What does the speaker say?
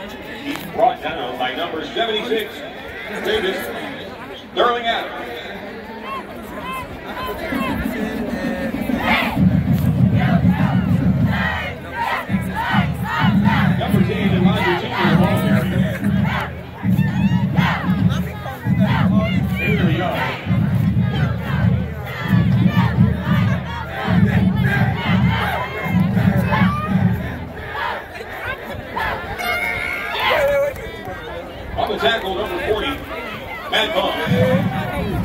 He's brought down by number 76, Davis Sterling Adams. On the tackle, number 40, Matt Bond.